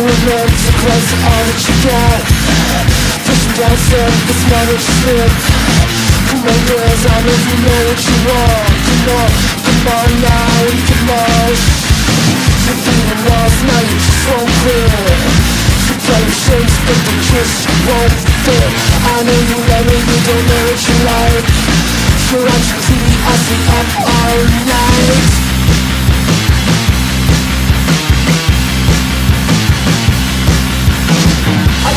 look so close to all that you got Pushing down stuff, it's not what you slip Come on girls, I know you know what you want. Come on, come on now, can march. You're beating walls, now you just won't clear You play the shapes, but the kiss won't fit. I know you love me, you don't know what you like. You're on your TV, I stay up all